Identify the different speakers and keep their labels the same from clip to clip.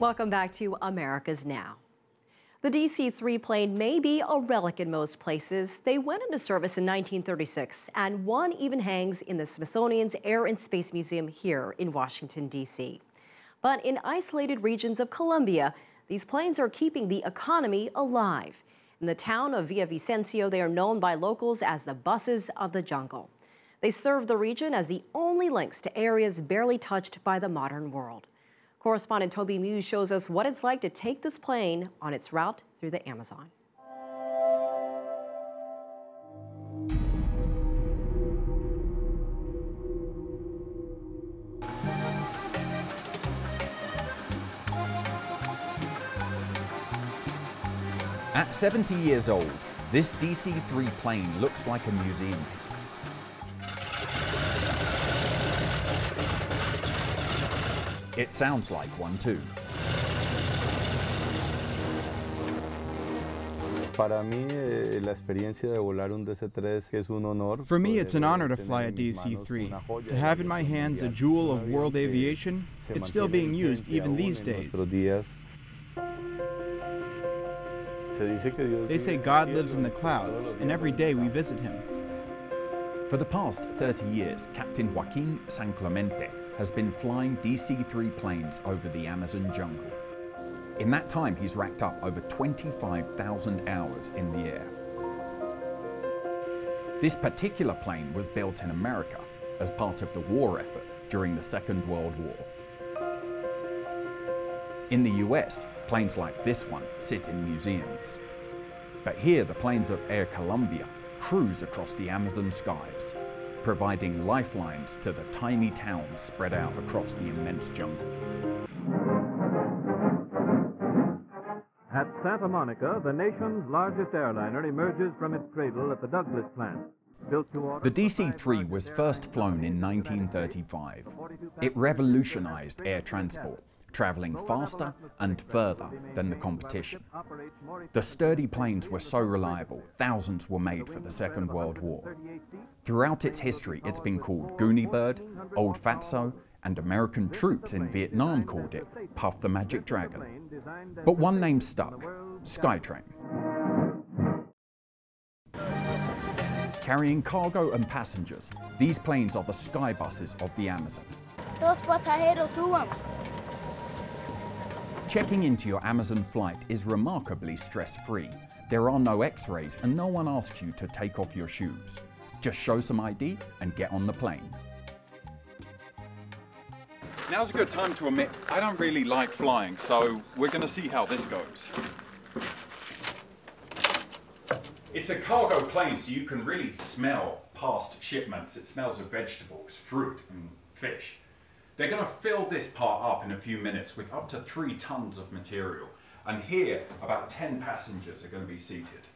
Speaker 1: Welcome back to Americas Now. The DC 3 plane may be a relic in most places. They went into service in 1936, and one even hangs in the Smithsonian's Air and Space Museum here in Washington, D.C. But in isolated regions of Colombia, these planes are keeping the economy alive. In the town of Villavicencio, they are known by locals as the buses of the jungle. They serve the region as the only links to areas barely touched by the modern world. Correspondent Toby Muse shows us what it's like to take this plane on its route through the Amazon.
Speaker 2: At 70 years old, this DC-3 plane looks like a museum It sounds like one too.
Speaker 3: Para mí, eh, la experiencia de volar un DC-3 es un honor.
Speaker 4: For me, it's an honor to fly a
Speaker 3: en mis manos
Speaker 4: DC-3. To have in my hands a jewel of world aviation, it's still being used even these days.
Speaker 3: nuestros días. Se dice que Dios
Speaker 4: They say God lives in the clouds, and
Speaker 3: días
Speaker 4: every
Speaker 3: nos
Speaker 4: day we visit him.
Speaker 2: For the past 30 years, Captain Joaquin Sanclemente has been flying DC-3 planes over the Amazon jungle. In that time, he's racked up over 25,000 hours in the air. This particular plane was built in America as part of the war effort during the Second World War. In the US, planes like this one sit in museums. But here, the planes of Air Colombia cruise across the Amazon skies, providing lifelines to the tiny towns spread out across the immense jungle.
Speaker 5: At Santa Monica, the nation's largest airliner emerges from its cradle at the Douglas plant. Built
Speaker 2: The DC-3 was first flown in 1935. It revolutionized air transport, traveling faster and further than the competition. The sturdy planes were so reliable, thousands were made for the Second World War. Throughout its history, it's been called Gooney Bird, Old Fatso, and American troops in Vietnam called it Puff the Magic Dragon. But one name stuck, Skytrain. Carrying cargo and passengers, these planes are the sky buses of the Amazon. Checking into your Amazon flight is remarkably stress-free. There are no x-rays and no one asks you to take off your shoes. Just show some ID and get on the plane.
Speaker 6: Now's a good time to admit I don't really like flying, so we're going to see how this goes. It's a cargo plane, so you can really smell past shipments. It smells of vegetables, fruit, and fish. They're going to fill this part up in a few minutes with up to three tons of material. And here, about 10 passengers are going to be seated.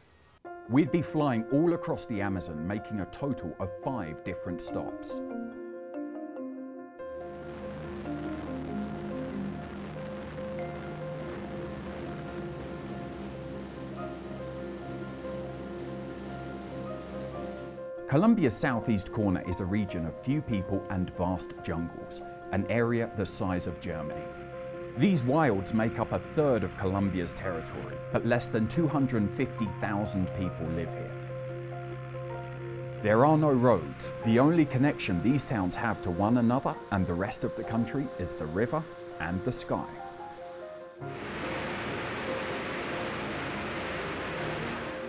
Speaker 2: We'd be flying all across the Amazon, making a total of five different stops. Colombia's southeast corner is a region of few people and vast jungles, an area the size of Germany. These wilds make up a third of Colombia's territory, but less than 250,000 people live here. There are no roads. The only connection these towns have to one another and the rest of the country is the river and the sky.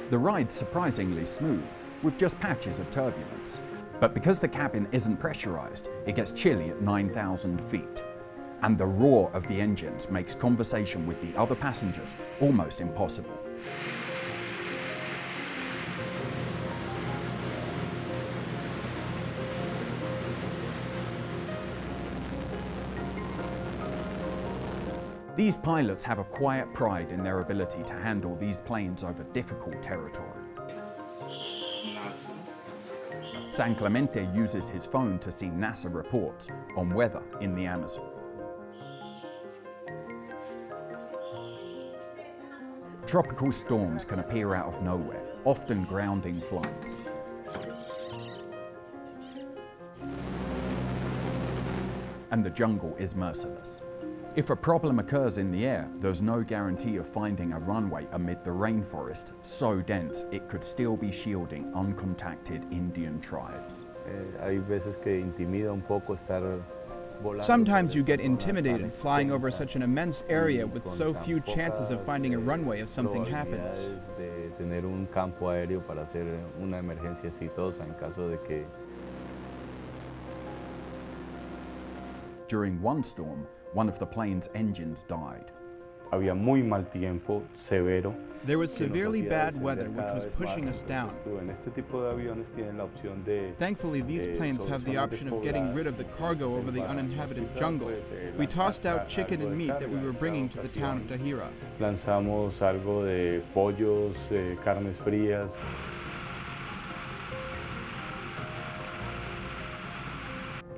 Speaker 2: The ride's surprisingly smooth, with just patches of turbulence. But because the cabin isn't pressurized, it gets chilly at 9,000 feet. And the roar of the engines makes conversation with the other passengers almost impossible. These pilots have a quiet pride in their ability to handle these planes over difficult territory. Sanclemente uses his phone to see NASA reports on weather in the Amazon. Tropical storms can appear out of nowhere, often grounding flights. And the jungle is merciless. If a problem occurs in the air, there's no guarantee of finding a runway amid the rainforest so dense it could still be shielding uncontacted Indian tribes.
Speaker 3: Eh, hay veces que intimida un poco estar volando
Speaker 4: Sometimes you get intimidated flying over such an immense area with so few chances of finding a runway if something happens.
Speaker 2: During one storm, one of the plane's engines died.
Speaker 3: había muy mal tiempo, severo.
Speaker 4: There was severely bad weather which was pushing us down.
Speaker 3: Entonces, tú en este tipo de aviones tienen la opción de
Speaker 4: Thankfully, these planes have the option of getting rid of the cargo over the uninhabited jungle. We tossed out chicken and meat that we were bringing to the town of Taraira.
Speaker 3: Lanzamos algo de pollos, eh, carnes frías.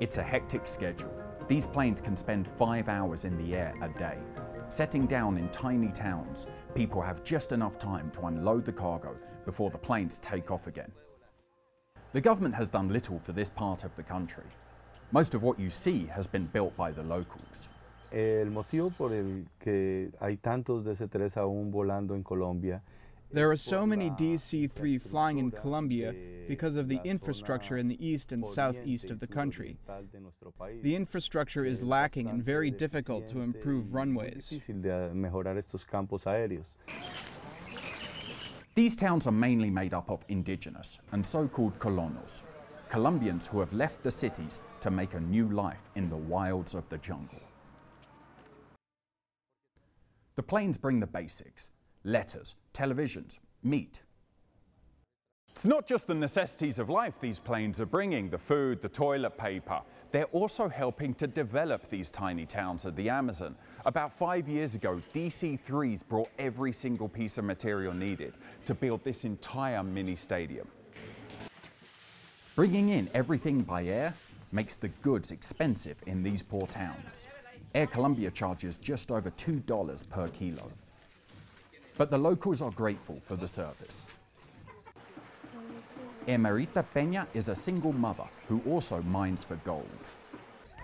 Speaker 2: It's a hectic schedule. These planes can spend five hours in the air a day. Setting down in tiny towns, people have just enough time to unload the cargo before the planes take off again. The government has done little for this part of the country. Most of what you see has been built by the locals.
Speaker 3: El motivo por el que hay tantos DC-3 aún volando en Colombia
Speaker 4: There are so many DC 3 flying in Colombia because of the infrastructure in the east and southeast of the country. The infrastructure is lacking and very difficult to improve runways.
Speaker 3: difícil de mejorar estos campos aéreos.
Speaker 2: These towns are mainly made up of indigenous and so-called colonos, Colombians who have left the cities to make a new life in the wilds of the jungle. The planes bring the basics, letters, televisions, meat.
Speaker 6: It's not just the necessities of life these planes are bringing the food, the toilet paper. They're also helping to develop these tiny towns of the Amazon. About five years ago, DC 3s brought every single piece of material needed to build this entire mini stadium.
Speaker 2: Bringing in everything by air makes the goods expensive in these poor towns. Air Colombia charges just over $2 per kilo. But the locals are grateful for the service. Emerita Peña is a single mother who also mines for gold.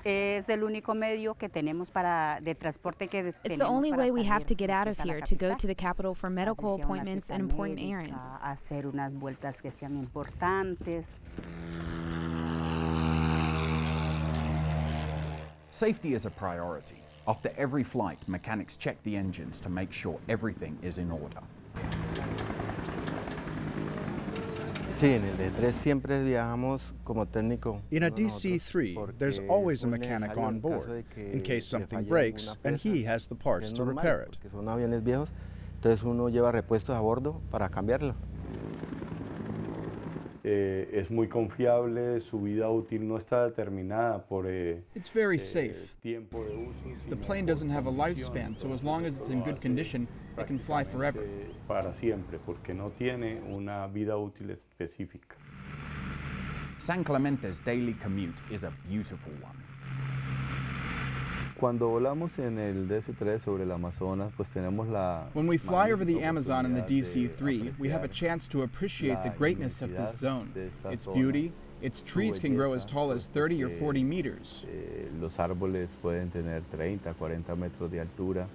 Speaker 7: Es el único medio que tenemos para de transporte que
Speaker 8: It's the only way we have to get out of
Speaker 7: pues, a la
Speaker 8: here to go to the capital for medical
Speaker 7: Así sea una
Speaker 8: appointments and important
Speaker 7: médica,
Speaker 8: errands.
Speaker 7: hacer unas vueltas que sean importantes.
Speaker 2: Safety is a priority. After every flight, mechanics check the engines to make sure everything is in order.
Speaker 9: Sí, en el D3 siempre viajamos como técnico.
Speaker 10: In a DC-3, there's always a mechanic on board, in case something breaks, and he has the parts to repair it.
Speaker 3: Eh, es muy confiable, su vida útil no está determinada por eh,
Speaker 4: It's very
Speaker 3: eh,
Speaker 4: safe.
Speaker 3: tiempo de uso.
Speaker 4: The plane doesn't have a lifespan, so as long as it's in good condition, it can fly forever.
Speaker 3: Para siempre, porque no tiene una vida útil específica.
Speaker 2: San Clemente's daily commute is a beautiful one.
Speaker 3: Cuando volamos en el DC-3 sobre el Amazonas, pues tenemos la
Speaker 4: When we fly over the Amazon in the DC-3, we have a chance to appreciate the greatness of this zone. Its beauty, its trees can grow as tall as 30 or 40 meters.
Speaker 3: eh, los árboles pueden tener 30, 40 metros de altura.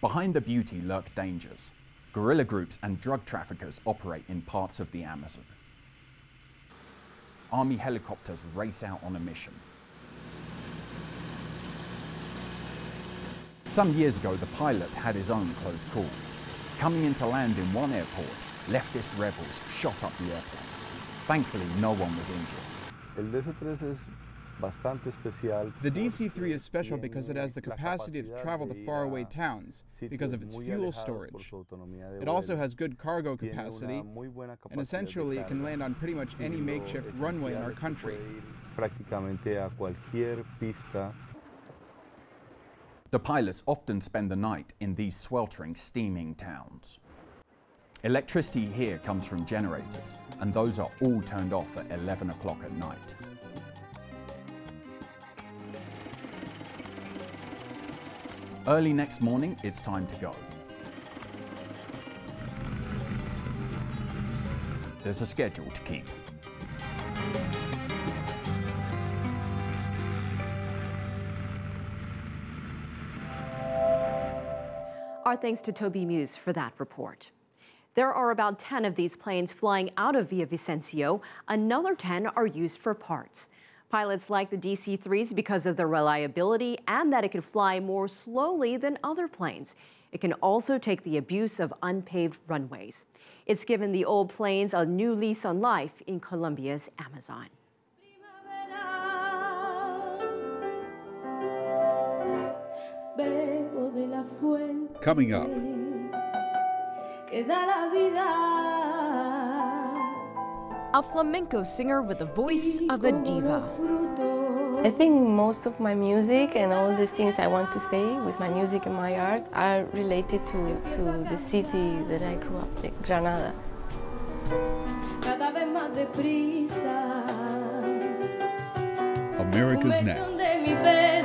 Speaker 2: Behind the beauty lurk dangers. Guerrilla groups and drug traffickers operate in parts of the Amazon. Army helicopters race out on a mission. Some years ago, the pilot had his own close call. Coming into land in one airport, leftist rebels shot up the airplane. Thankfully, no one was injured.
Speaker 3: El DC-3 es bastante especial.
Speaker 4: The DC-3 is special because it has the capacity to travel to faraway towns because of its fuel storage. It also has good cargo capacity, and essentially it can land on pretty much any makeshift runway in our country.
Speaker 2: The pilots often spend the night in these sweltering, steaming towns. Electricity here comes from generators, and those are all turned off at 11 o'clock at night. Early next morning, it's time to go. There's a schedule to keep.
Speaker 1: Our thanks to Toby Muse for that report. There are about 10 of these planes flying out of Villavicencio. Another 10 are used for parts. Pilots like the DC-3s because of their reliability and that it can fly more slowly than other planes. It can also take the abuse of unpaved runways. It's given the old planes a new lease on life in Colombia's Amazon.
Speaker 8: Coming up.
Speaker 1: A flamenco singer with the voice of a diva.
Speaker 10: I think most of my music and all the things I want to say with my music and my art are related to, to the city that I grew up in, Granada.
Speaker 8: Americas Now.